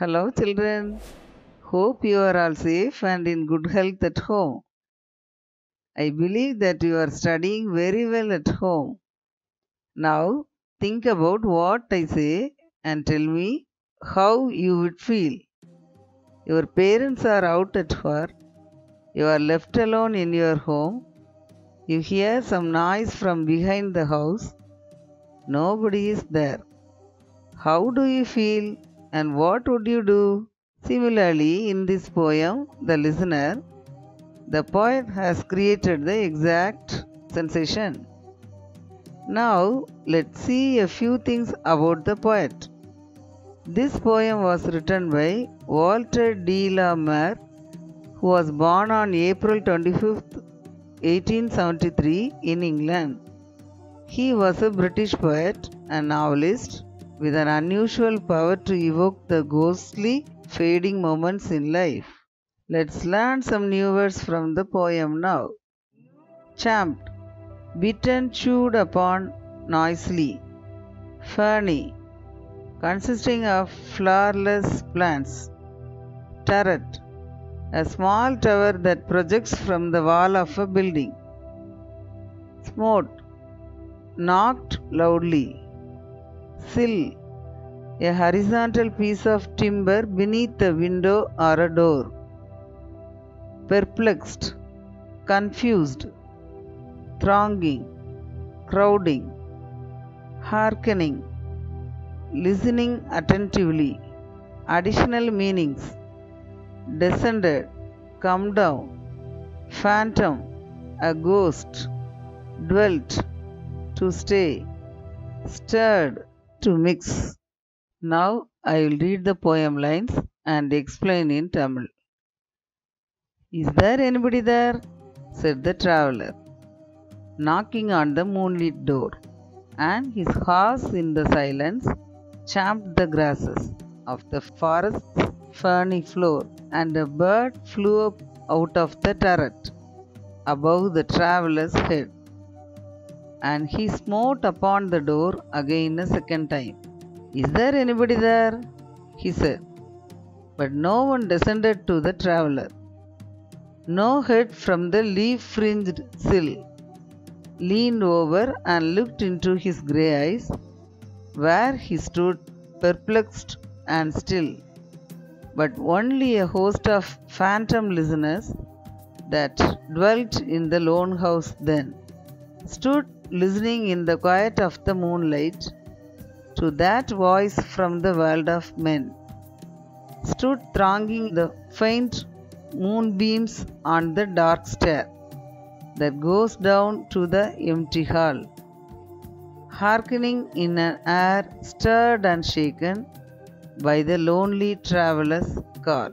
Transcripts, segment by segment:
Hello, children. Hope you are all safe and in good health at home. I believe that you are studying very well at home. Now, think about what I say and tell me how you would feel. Your parents are out at work. You are left alone in your home. You hear some noise from behind the house. Nobody is there. How do you feel and what would you do? Similarly, in this poem, the listener, the poet has created the exact sensation. Now, let's see a few things about the poet. This poem was written by Walter de la Mare, who was born on April 25, 1873 in England. He was a British poet and novelist with an unusual power to evoke the ghostly, fading moments in life. Let's learn some new words from the poem now. Champed, bitten, chewed upon noisily. Ferny, consisting of flowerless plants. Turret, a small tower that projects from the wall of a building. Smote, knocked loudly. Sill, a horizontal piece of timber beneath a window or a door. Perplexed, confused, thronging, crowding, hearkening, listening attentively. Additional meanings descended, come down, phantom, a ghost, dwelt, to stay, stirred, to mix. Now I will read the poem lines and explain in Tamil. Is there anybody there? said the traveller, knocking on the moonlit door, and his horse in the silence champed the grasses of the forest's ferny floor, and a bird flew up out of the turret above the traveller's head. And he smote upon the door again a second time. Is there anybody there? he said. But no one descended to the traveller. No head from the leaf fringed sill leaned over and looked into his grey eyes, where he stood perplexed and still. But only a host of phantom listeners that dwelt in the lone house then stood listening in the quiet of the moonlight to that voice from the world of men, stood thronging the faint moonbeams on the dark stair that goes down to the empty hall, hearkening in an air stirred and shaken by the lonely traveller's call.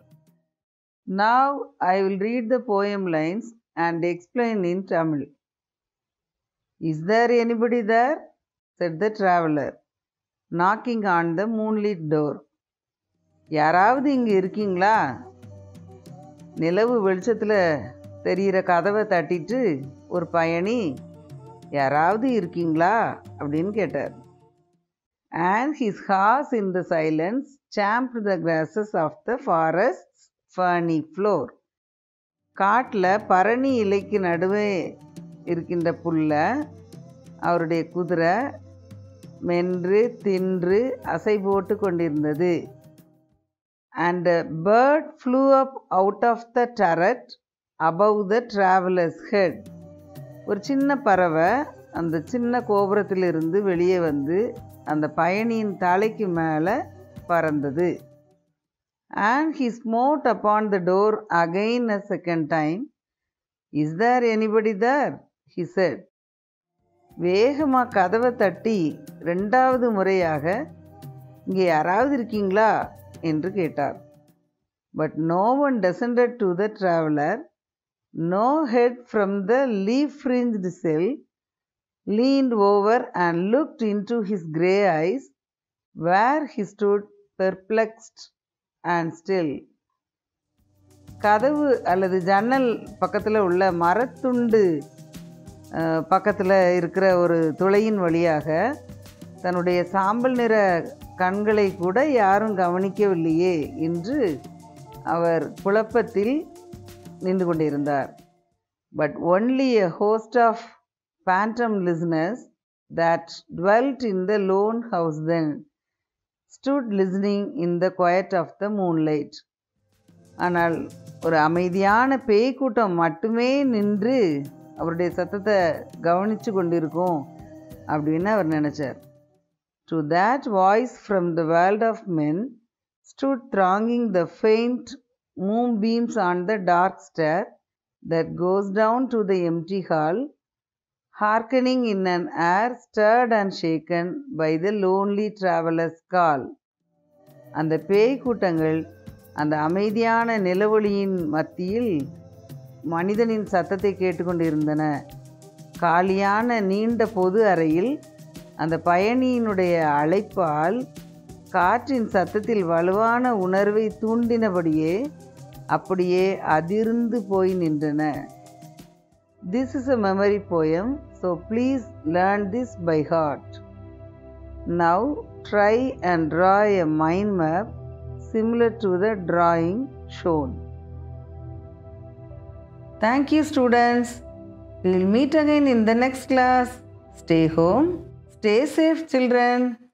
Now I will read the poem lines and explain in Tamil. Is there anybody there said the traveller knocking on the moonlit door யாராவது இங்கே இருக்கீங்களா? நிலவு வெளிச்சத்தில் தெரிகிற கதவை தட்டிட்டு ஒரு பயணி யாராவது இருக்கீங்களா? அப்படின்னு கேட்டார். And his horse in the silence champ the grasses of the forest ferny floor காட்டில் பரணி இலைக்கு நடுவே இருக்கின்ற புல்லை அவருடைய குதிரை மென்று தின்று அசை போட்டு கொண்டிருந்தது. And bird flew up out of the turret above the traveller's head ஒரு சின்ன பறவை அந்த சின்ன கோபுரத்திலிருந்து வெளியே வந்து அந்த பயணியின் தலைக்கு மேலே பறந்தது. And he smote upon the door again a second time is there anybody there he said வேகமாக கதவை தட்டி ரெண்டாவது முறையாக இங்கே யாராவது இருக்கீங்களா? என்று கேட்டார். But no one descended to the traveller no head from the leaf fringed sill leaned over and looked into his grey eyes where he stood perplexed and still கதவு அல்லது ஜன்னல் பக்கத்தில் உள்ள மரத்துண்டு பக்கத்தில் இருக்கிற ஒரு துளையின் வழியாக தன்னுடைய சாம்பல் நிற கண்களை கூட யாரும் கவனிக்கவில்லையே என்று அவர் குழப்பத்தில் நின்று கொண்டிருந்தார் but only a host of phantom listeners that dwelt in the lone house then stood listening in the quiet of the moonlight. ஆனால் ஒரு அமைதியான பேய் கூட்டம் மட்டுமே நின்று அவருடைய சத்தத்தை கவனித்து கொண்டிருக்கும் அப்படின்னு அவர் நினச்சார். To that voice from the world of men stood thronging the faint moonbeams on the dark stair that goes down to the empty hall hearkening in an air stirred and shaken by the lonely traveller's call அந்த பேய் கூட்டங்கள் அந்த அமைதியான நிலவொளியின் மத்தியில் மனிதனின் சத்தத்தை கேட்டுக்கொண்டிருந்தன. காலியான நீண்ட பொது அறையில் அந்த பயணியினுடைய அழைப்பால் காற்றின் சத்தத்தில் வலுவான உணர்வை தூண்டினபடியே அப்படியே அதிர்ந்து போய் நின்றன. This is a memory poem so please learn this by heart now try and draw a mind map similar to the drawing shown Thank you, students. We will meet again in the next class. Stay home. Stay safe, children.